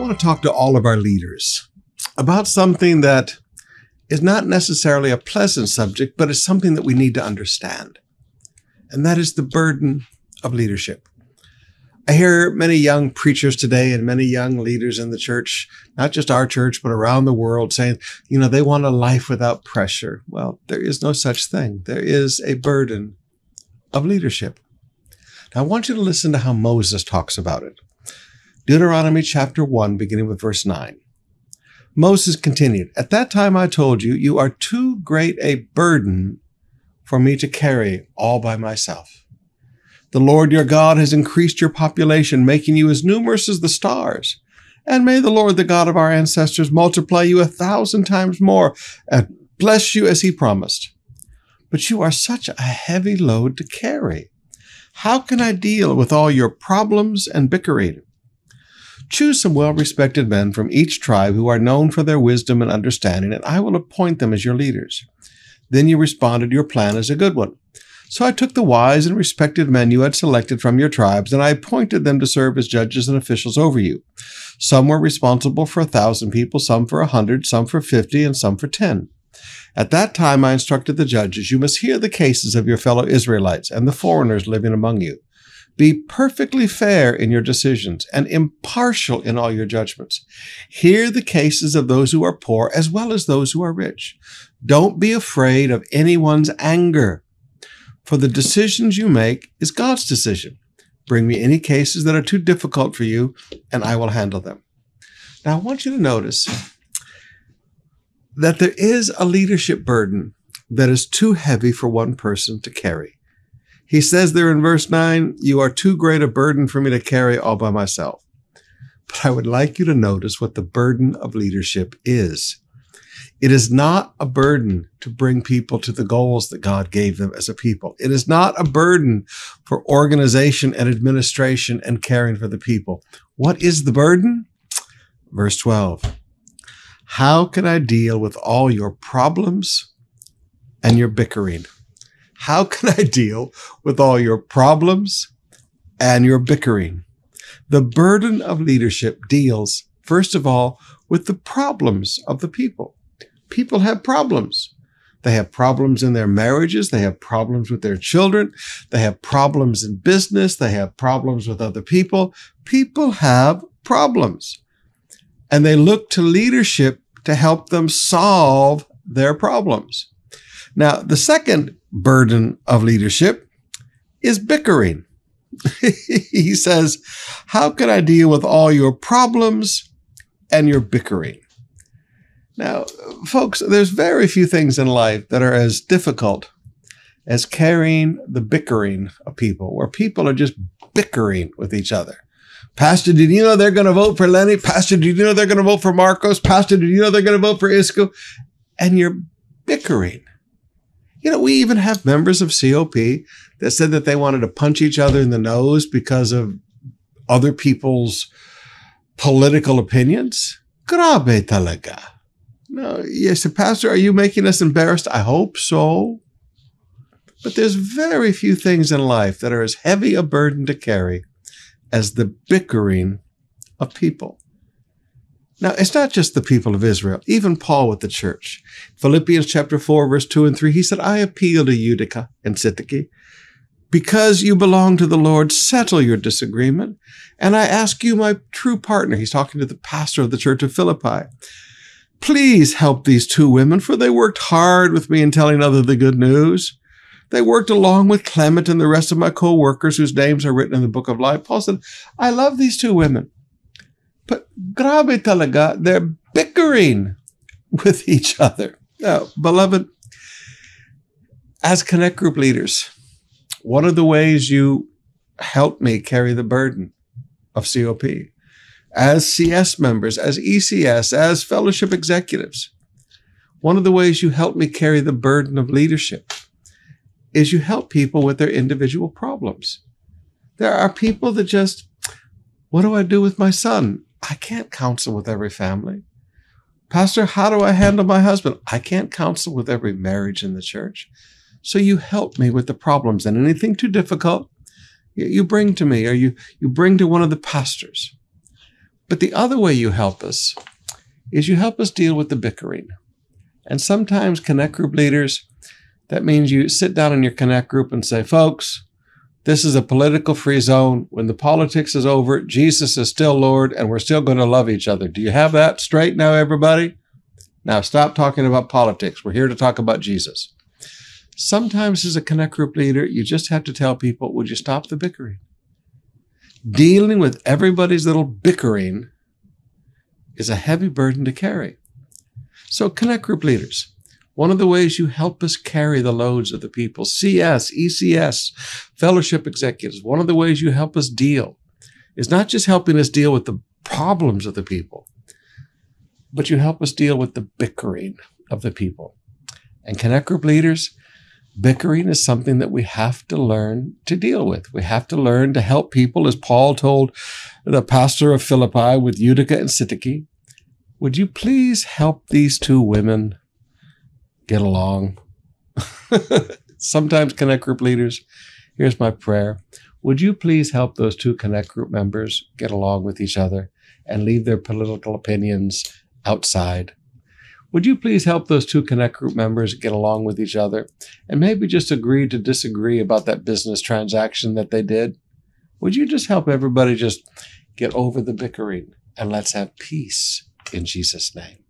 want to talk to all of our leaders about something that is not necessarily a pleasant subject, but is something that we need to understand. And that is the burden of leadership. I hear many young preachers today and many young leaders in the church, not just our church, but around the world saying, you know, they want a life without pressure. Well, there is no such thing. There is a burden of leadership. Now, I want you to listen to how Moses talks about it. Deuteronomy chapter 1, beginning with verse 9. Moses continued, At that time I told you, you are too great a burden for me to carry all by myself. The Lord your God has increased your population, making you as numerous as the stars. And may the Lord, the God of our ancestors, multiply you a thousand times more and bless you as he promised. But you are such a heavy load to carry. How can I deal with all your problems and bickering? Choose some well respected men from each tribe who are known for their wisdom and understanding, and I will appoint them as your leaders. Then you responded, Your plan is a good one. So I took the wise and respected men you had selected from your tribes, and I appointed them to serve as judges and officials over you. Some were responsible for a thousand people, some for a hundred, some for fifty, and some for ten. At that time I instructed the judges, You must hear the cases of your fellow Israelites and the foreigners living among you. Be perfectly fair in your decisions and impartial in all your judgments. Hear the cases of those who are poor as well as those who are rich. Don't be afraid of anyone's anger, for the decisions you make is God's decision. Bring me any cases that are too difficult for you, and I will handle them. Now, I want you to notice that there is a leadership burden that is too heavy for one person to carry. He says there in verse 9, You are too great a burden for me to carry all by myself. But I would like you to notice what the burden of leadership is. It is not a burden to bring people to the goals that God gave them as a people. It is not a burden for organization and administration and caring for the people. What is the burden? Verse 12. How can I deal with all your problems and your bickering? How can I deal with all your problems and your bickering? The burden of leadership deals, first of all, with the problems of the people. People have problems. They have problems in their marriages. They have problems with their children. They have problems in business. They have problems with other people. People have problems. And they look to leadership to help them solve their problems. Now, the second burden of leadership is bickering. he says, How can I deal with all your problems and your bickering? Now, folks, there's very few things in life that are as difficult as carrying the bickering of people, where people are just bickering with each other. Pastor, did you know they're going to vote for Leni? Pastor, did you know they're going to vote for Marcos? Pastor, did you know they're going to vote for Isko? And you're bickering. You know, we even have members of COP that said that they wanted to punch each other in the nose because of other people's political opinions. Grabe talaga. No, yes, Pastor, are you making us embarrassed? I hope so. But there's very few things in life that are as heavy a burden to carry as the bickering of people. Now, it's not just the people of Israel, even Paul with the church. Philippians chapter 4, verse 2 and 3, he said, I appeal to Euodia and Syntyche. Because you belong to the Lord, settle your disagreement. And I ask you, my true partner, he's talking to the pastor of the church of Philippi, please help these two women, for they worked hard with me in telling others the good news. They worked along with Clement and the rest of my co-workers whose names are written in the book of life. Paul said, I love these two women. But grabe talaga, they're bickering with each other. Now, beloved, as Connect Group leaders, one of the ways you help me carry the burden of COP, as CS members, as ECS, as fellowship executives, one of the ways you help me carry the burden of leadership is you help people with their individual problems. There are people that just, what do I do with my son? I can't counsel with every family. Pastor, how do I handle my husband? I can't counsel with every marriage in the church. So you help me with the problems and anything too difficult, you bring to me or you, you bring to one of the pastors. But the other way you help us is you help us deal with the bickering. And sometimes Connect Group leaders, that means you sit down in your Connect Group and say, folks, this is a political free zone. When the politics is over, Jesus is still Lord and we're still going to love each other. Do you have that straight now, everybody? Now stop talking about politics. We're here to talk about Jesus. Sometimes, as a Connect Group leader, you just have to tell people, would you stop the bickering? Dealing with everybody's little bickering is a heavy burden to carry. So, Connect Group leaders, one of the ways you help us carry the loads of the people, CS, ECS, fellowship executives, one of the ways you help us deal is not just helping us deal with the problems of the people, but you help us deal with the bickering of the people. And Connect Group leaders, bickering is something that we have to learn to deal with. We have to learn to help people, as Paul told the pastor of Philippi with Euodia and Syntyche. Would you please help these two women get along? Sometimes Connect Group leaders, here's my prayer. Would you please help those two Connect Group members get along with each other and leave their political opinions outside? Would you please help those two Connect Group members get along with each other and maybe just agree to disagree about that business transaction that they did? Would you just help everybody just get over the bickering and let's have peace in Jesus' name?